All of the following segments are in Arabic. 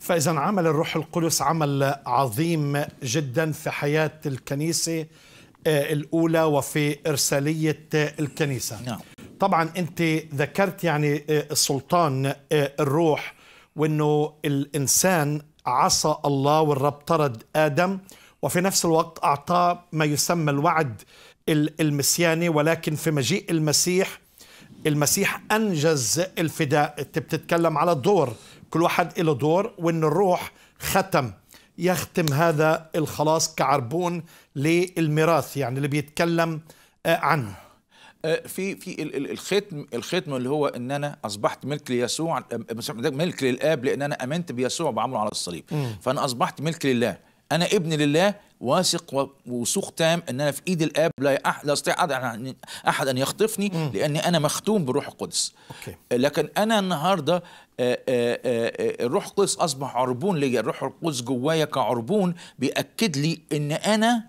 فإذا عمل الروح القدس عمل عظيم جدا في حياة الكنيسة آه، الأولى وفي إرسالية آه، الكنيسة. نعم. طبعا أنت ذكرت يعني السلطان آه، الروح وأنه الإنسان عصى الله والرب طرد آدم وفي نفس الوقت أعطاه ما يسمى الوعد ال- المسياني ولكن في مجيء المسيح المسيح أنجز الفداء. أنت بتتكلم على دور كل واحد له دور وأن الروح ختم. يختم هذا الخلاص كعربون للميراث يعني اللي بيتكلم آه، عنه. آه، في في ال- ال- الختم الختم اللي هو إن أنا أصبحت ملك ليسوع آه، ملك للآب لأن أنا آمنت بيسوع بعمله على الصليب. فأنا أصبحت ملك لله. أنا ابن لله واثق و- وثوق تام ان أنا في إيد الآب لا يستطيع أحد أحد أن يخطفني لأني أنا مختوم بالروح القدس. أوكي. لكن أنا النهارده آه، آه، آه، آه، الروح القدس أصبح عربون ليا. الروح القدس جوايا كعربون بيأكد لي إن أنا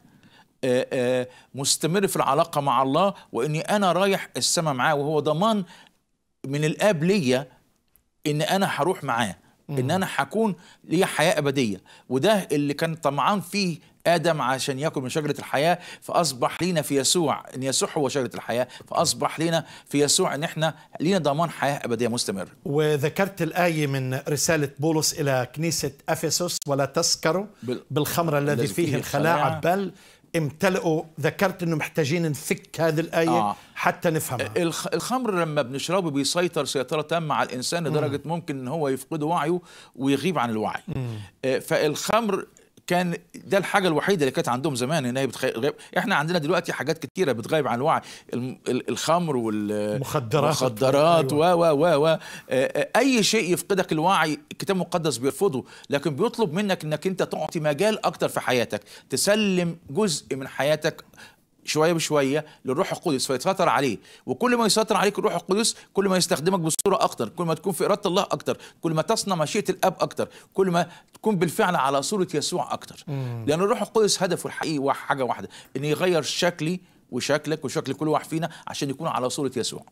آه، آه، مستمر في العلاقة مع الله وإني أنا رايح السماء معاه وهو ضمان من الآب ليا إن أنا هروح معاه. إن أنا هكون ليا حياة أبدية. وده اللي كان طمعان فيه آدم عشان يأكل من شجرة الحياة فأصبح لينا في يسوع إن يسوع هو شجرة الحياة. فأصبح لينا في يسوع إن إحنا لينا ضمان حياة أبدية مستمره وذكرت الآية من رسالة بولس إلى كنيسة أفسس ولا تسكروا بال- بالخمر الذي فيه الخلاعة. بل امتلئوا ذكرت أنه محتاجين نفك هذه الآية آه. حتى نفهمها. الخ- الخمر لما بنشربه بيسيطر سيطرة تامة على الإنسان لدرجة ممكن إن هو يفقد وعيه ويغيب عن الوعي. آه، فالخمر كان ده الحاجة الوحيدة اللي كانت عندهم زمان إن هي بتغيب إحنا عندنا دلوقتي حاجات كتيرة بتغيب عن الوعي الخمر وال مخدرات. مخدرات و أيوة. و و و آه، آه، أي شيء يفقدك الوعي الكتاب المقدس بيرفضه لكن بيطلب منك إنك أنت تعطي مجال أكتر في حياتك تسلم جزء من حياتك شوية بشوية للروح القدس فيتسيطر عليه. وكل ما يسيطر عليك الروح القدس كل ما يستخدمك بصورة أكتر كل ما تكون في إرادة الله أكتر كل ما تصنع مشيئة الأب أكتر كل ما تكون بالفعل على صورة يسوع أكتر. لأن الروح القدس هدفه الحقيقي حاجة واحدة إن يغير شكلي وشكلك وشكل كل واحد فينا عشان يكون على صورة يسوع.